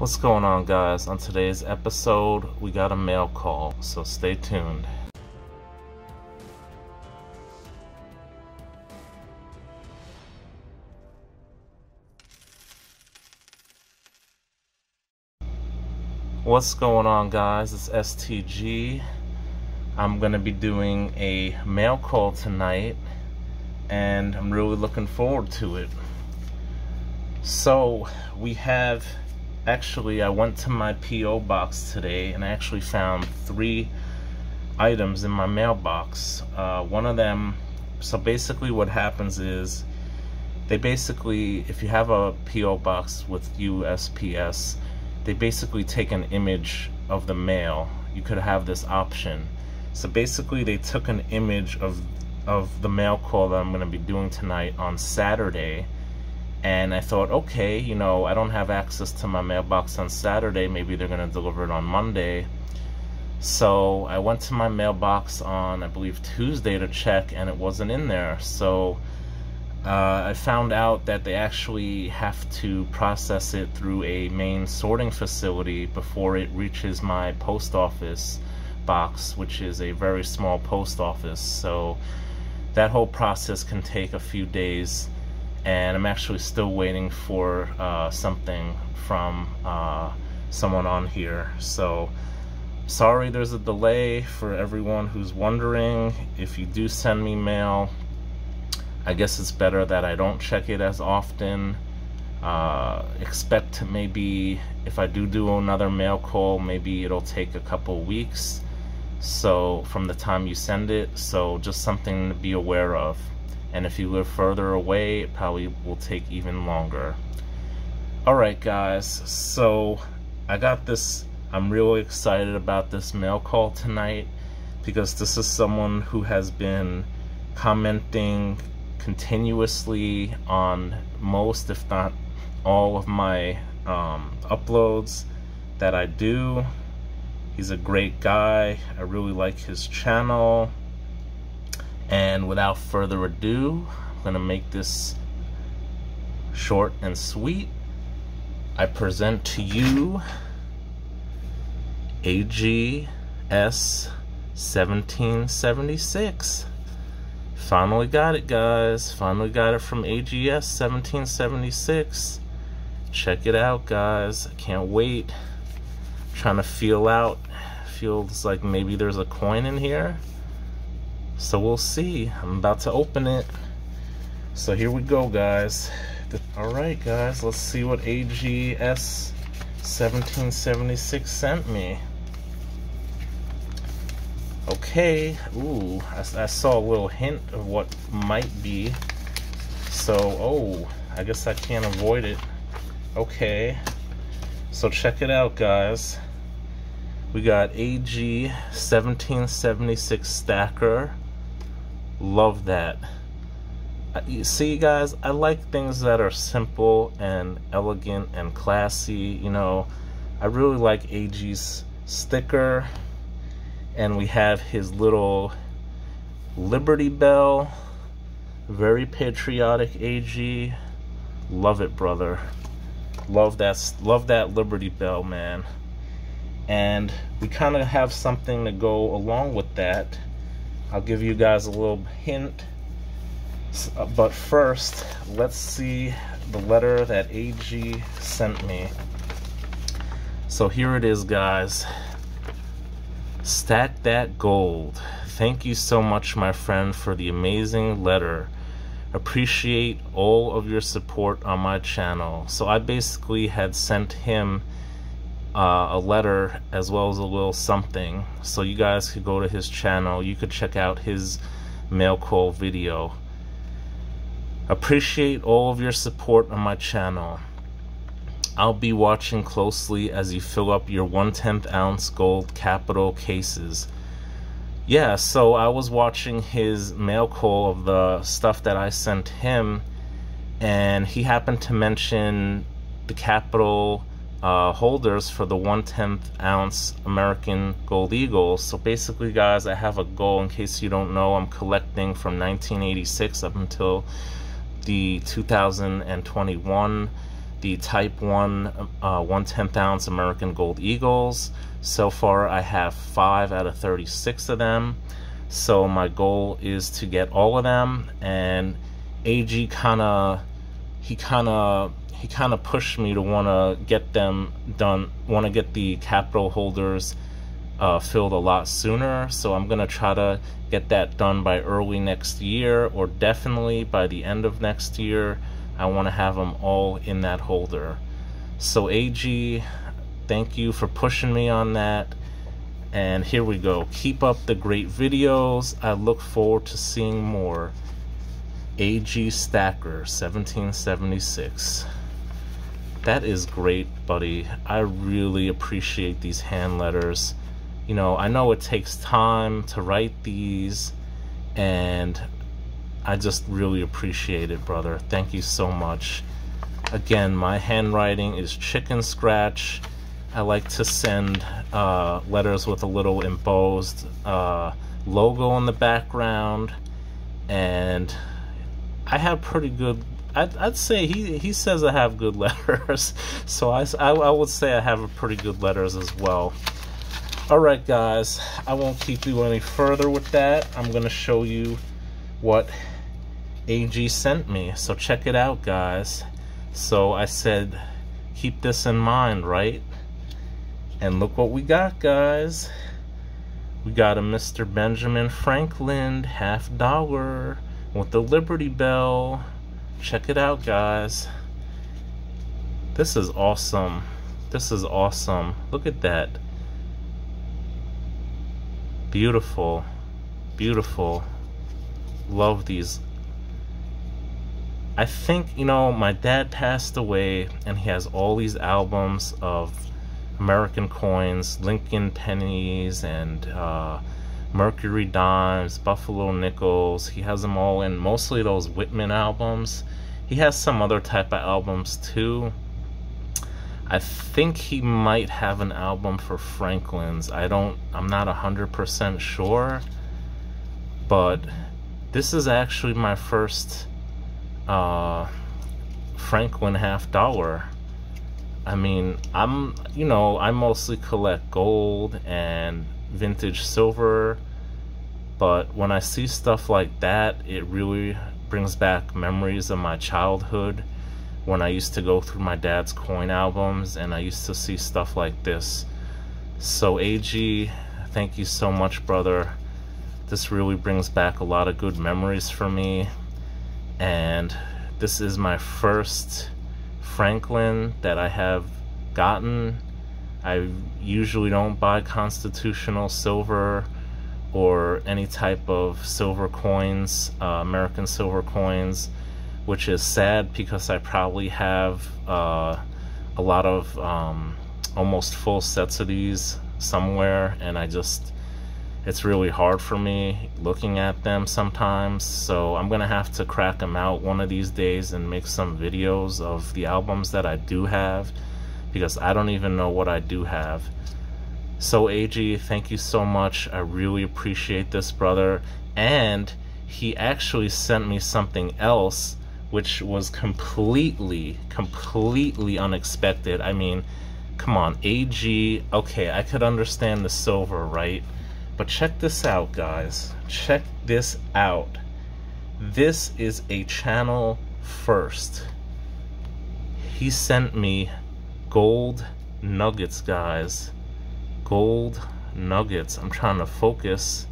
What's going on, guys? On today's episode, we got a mail call, so stay tuned. What's going on, guys? It's STG. I'm going to be doing a mail call tonight, and I'm really looking forward to it. So, we have actually, I went to my P.O. box today and I actually found three items in my mailbox. Uh, one of them, so basically, what happens is they basically, if you have a P.O. box with USPS, they basically take an image of the mail. You could have this option. So basically, they took an image of of the mail call that I'm going to be doing tonight on Saturday and I thought, okay, you know, I don't have access to my mailbox on Saturday. Maybe they're going to deliver it on Monday. So I went to my mailbox on, I believe, Tuesday to check, and it wasn't in there. So uh, I found out that they actually have to process it through a main sorting facility before it reaches my post office box, which is a very small post office. So that whole process can take a few days and I'm actually still waiting for uh, something from uh, someone on here. So sorry there's a delay for everyone who's wondering. If you do send me mail, I guess it's better that I don't check it as often. Uh, expect maybe if I do do another mail call, maybe it'll take a couple weeks. So from the time you send it, so just something to be aware of and if you live further away it probably will take even longer. Alright guys so I got this I'm really excited about this mail call tonight because this is someone who has been commenting continuously on most if not all of my um, uploads that I do. He's a great guy I really like his channel and without further ado, I'm to make this short and sweet. I present to you AGS 1776. Finally got it, guys. Finally got it from AGS 1776. Check it out, guys. I can't wait. I'm trying to feel out. Feels like maybe there's a coin in here. So we'll see. I'm about to open it. So here we go, guys. Alright, guys, let's see what AGS 1776 sent me. Okay, ooh, I, I, saw a little hint of what might be. So, oh, I guess I can't avoid it. Okay, so check it out, guys. We got AG 1776 stacker love that. Uh, you see guys i like things that are simple and elegant and classy you know. I really like ag's sticker and we have his little liberty bell. Very patriotic ag love it brother. Love that love that liberty bell man. And we kind of have something to go along with that I'll give you guys a little hint. Uh, but first, let's see the letter that AG sent me. So here it is, guys. Stack that gold. Thank you so much, my friend, for the amazing letter. Appreciate all of your support on my channel. So I basically had sent him uh, a letter as well as a little something. So you guys could go to his channel. You could check out his mail call video. Appreciate all of your support on my channel. I'll be watching closely as you fill up your 1 10th ounce gold capital cases. Yeah so I was watching his mail call of the stuff that I sent him and he happened to mention the capital uh, holders for the 1 10th ounce American Gold Eagle. So basically, guys, I have a goal. In case you don't know, I'm collecting from 1986 up until the 2021 the Type 1 uh, 1 10th ounce American Gold Eagles. So far, I have 5 out of 36 of them. So my goal is to get all of them. And AG kind of, he kind of, he kind of pushed me to want to get them done, want to get the capital holders uh, filled a lot sooner. So I'm going to try to get that done by early next year or definitely by the end of next year. I want to have them all in that holder. So AG, thank you for pushing me on that. And here we go. Keep up the great videos. I look forward to seeing more. AG Stacker 1776. That is great, buddy. I really appreciate these hand letters you know, I know it takes time to write these, and I just really appreciate it, brother. Thank you so much. Again, my handwriting is chicken scratch. I like to send uh, letters with a little embossed uh, logo in the background, and I have pretty good. I'd, I'd, say he he says I have good letters, so I, I, I would say I have pretty good letters as well. Alright guys, I won't keep you any further with that. I'm going to show you what AG sent me. So check it out guys. So I said, keep this in mind, right? And look what we got guys. We got a Mr. Benjamin Franklin half dollar with the Liberty Bell. Check it out guys. This is awesome. This is awesome. Look at that. Beautiful. Beautiful. Love these. I think, you know, my dad passed away and he has all these albums of American coins, Lincoln pennies, and uh, Mercury dimes, Buffalo nickels. He has them all in mostly those Whitman albums. He has some other type of albums too. I think he might have an album for Franklin's. I don't, I'm not 100% sure. But this is actually my first uh, Franklin half dollar. I mean, I'm, you know, I mostly collect gold and vintage silver. But when I see stuff like that, it really brings back memories of my childhood when I used to go through my dad's coin albums and I used to see stuff like this. So AG, thank you so much, brother. This really brings back a lot of good memories for me. And this is my first Franklin that I have gotten. I usually don't buy constitutional silver or any type of silver coins, uh, American silver coins which is sad because I probably have uh, a lot of um, almost full sets of these somewhere and I just it's really hard for me looking at them sometimes. So I'm gonna have to crack them out one of these days and make some videos of the albums that I do have because I don't even know what I do have so AG thank you so much I really appreciate this brother and he actually sent me something else which was completely, completely unexpected. I mean, come on, AG, okay, I could understand the silver, right? But check this out, guys. Check this out. This is a channel first. He sent me gold nuggets, guys. Gold nuggets. I'm trying to focus.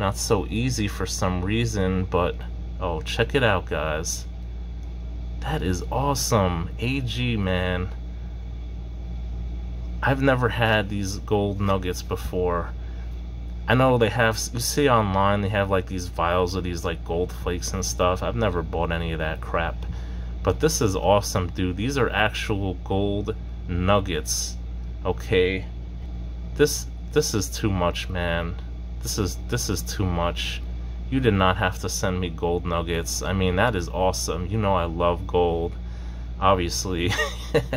Not so easy for some reason, but oh, check it out, guys. That is awesome. AG, man. I've never had these gold nuggets before. I know they have, you see online, they have like these vials of these like gold flakes and stuff. I've never bought any of that crap. But this is awesome, dude. These are actual gold nuggets. Okay. This, this is too much, man. This is, this is too much. You did not have to send me gold nuggets. I mean, that is awesome. You know I love gold, obviously.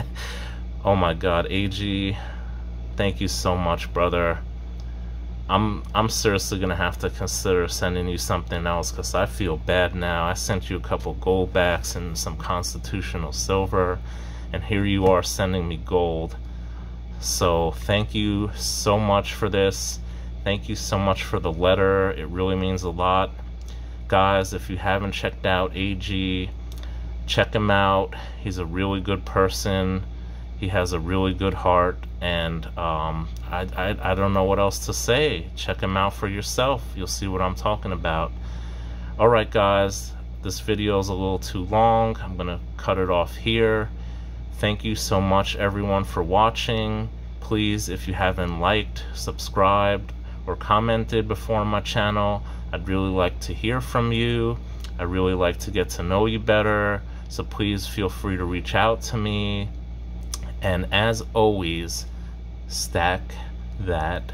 oh my god, AG, thank you so much, brother. I'm I'm seriously gonna have to consider sending you something else because I feel bad now. I sent you a couple gold backs and some constitutional silver and here you are sending me gold. So thank you so much for this. Thank you so much for the letter. It really means a lot. Guys, if you haven't checked out AG, check him out. He's a really good person. He has a really good heart, and um, I, I, I don't know what else to say. Check him out for yourself. You'll see what I'm talking about. All right, guys, this video is a little too long. I'm gonna cut it off here. Thank you so much, everyone, for watching. Please, if you haven't liked, subscribed, or commented before on my channel, I'd really like to hear from you. I really like to get to know you better. So please feel free to reach out to me. And as always, stack that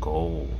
gold.